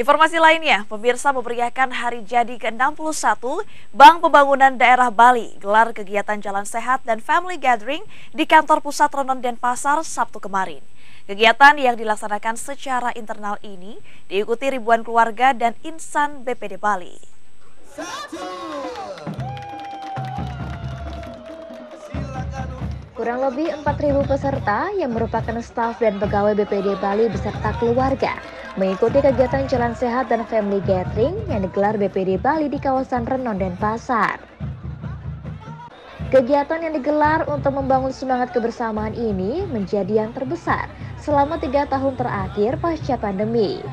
Informasi lainnya, pemirsa memeriahkan hari jadi ke-61 Bank Pembangunan Daerah Bali gelar kegiatan Jalan Sehat dan Family Gathering di kantor pusat Ronon Denpasar Sabtu kemarin. Kegiatan yang dilaksanakan secara internal ini diikuti ribuan keluarga dan insan BPD Bali. Kurang lebih 4.000 peserta yang merupakan staf dan pegawai BPD Bali beserta keluarga mengikuti kegiatan Jalan Sehat dan Family Gathering yang digelar BPD Bali di kawasan Renon dan Pasar. Kegiatan yang digelar untuk membangun semangat kebersamaan ini menjadi yang terbesar selama tiga tahun terakhir pasca pandemi.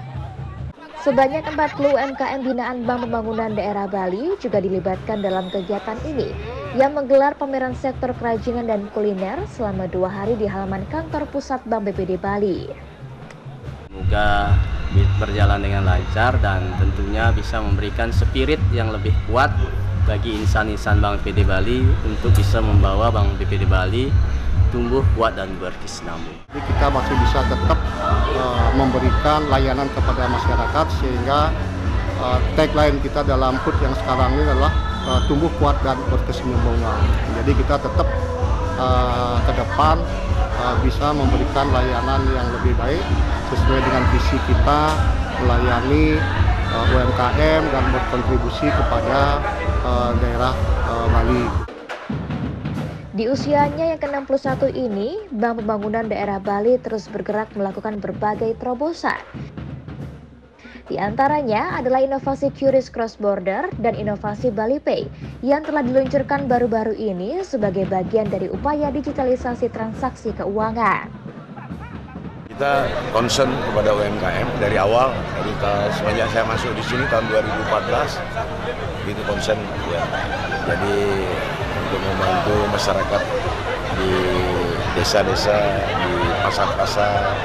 Sebanyak 40 UMKM binaan Bank Pembangunan Daerah Bali juga dilibatkan dalam kegiatan ini yang menggelar pameran sektor kerajinan dan kuliner selama dua hari di halaman kantor pusat Bank BPD Bali. Semoga berjalan dengan lancar dan tentunya bisa memberikan spirit yang lebih kuat bagi insan-insan Bank BPD Bali untuk bisa membawa Bank BPD Bali tumbuh kuat dan berkesinambung. Jadi kita masih bisa tetap uh, memberikan layanan kepada masyarakat sehingga uh, tagline kita dalam food yang sekarang ini adalah uh, tumbuh kuat dan berkesinambungan. Jadi kita tetap uh, ke depan uh, bisa memberikan layanan yang lebih baik sesuai dengan visi kita melayani uh, UMKM dan berkontribusi kepada uh, daerah uh, Bali. Di usianya yang ke-61 ini, Bank Pembangunan Daerah Bali terus bergerak melakukan berbagai terobosan. Di antaranya adalah inovasi QRIS Cross Border dan inovasi Bali Pay yang telah diluncurkan baru-baru ini sebagai bagian dari upaya digitalisasi transaksi keuangan. Kita concern kepada UMKM dari awal, dari semenjak saya masuk di sini tahun 2014, itu concern ya. Jadi untuk membantu masyarakat di desa-desa, di pasar-pasar,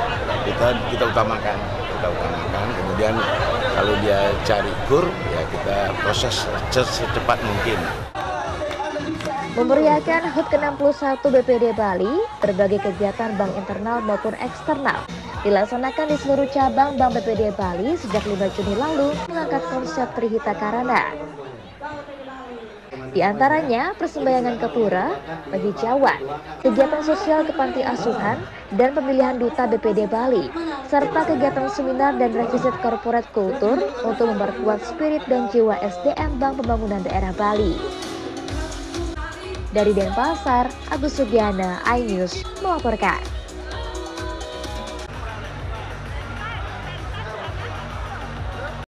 kita kita utamakan kita utamakan kemudian kalau dia cari kur ya kita proses secepat mungkin Memeriahkan HUT ke-61 BPD Bali, berbagai kegiatan bank internal maupun eksternal dilaksanakan di seluruh cabang Bank BPD Bali sejak 5 Juni lalu mengangkat konsep Trihita Karana. Di antaranya persembahyangan ke pura, penghijauan, kegiatan sosial ke panti asuhan, dan pemilihan duta BPD Bali, serta kegiatan seminar dan revisit korporat kultur untuk memperkuat spirit dan jiwa SDM Bank Pembangunan Daerah Bali. Dari Denpasar, Agus Sugiana, iNews melaporkan.